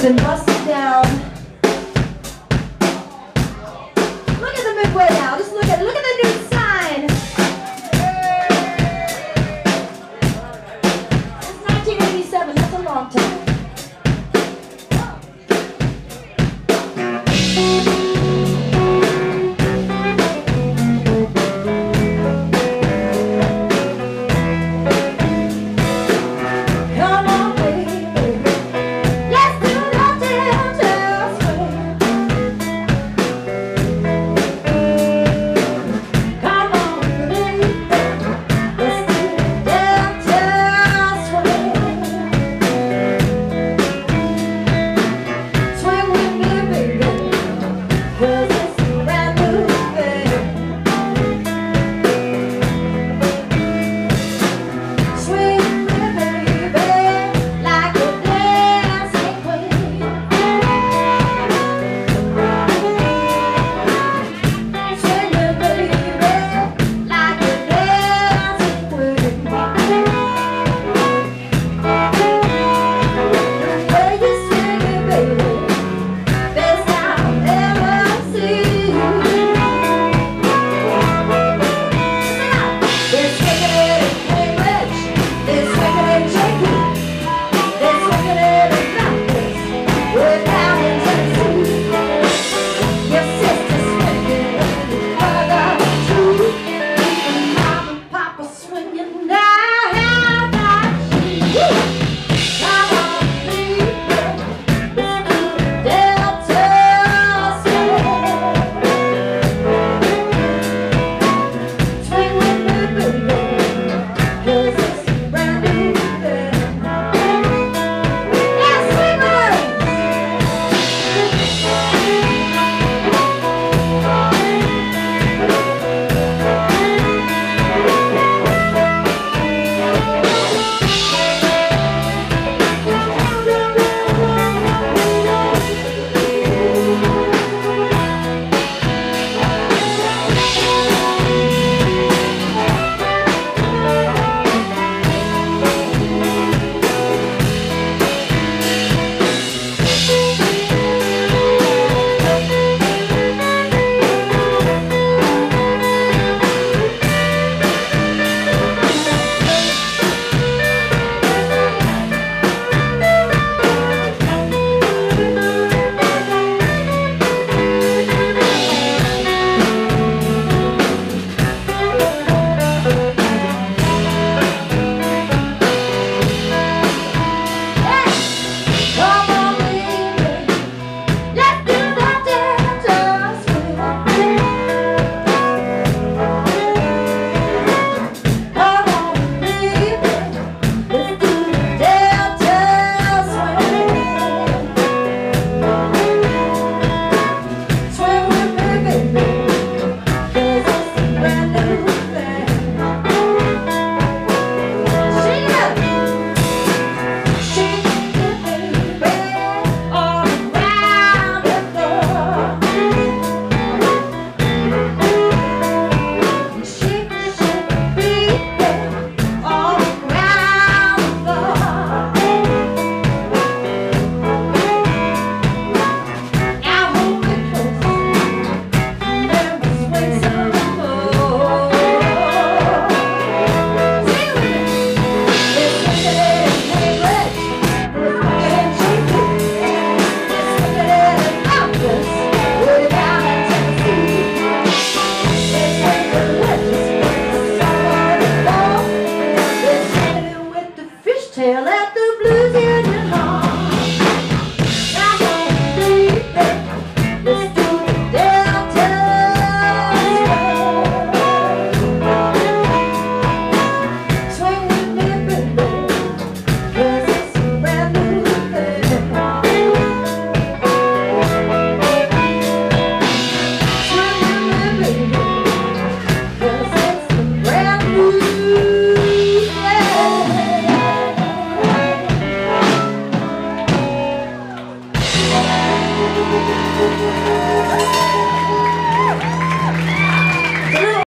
And bust it down.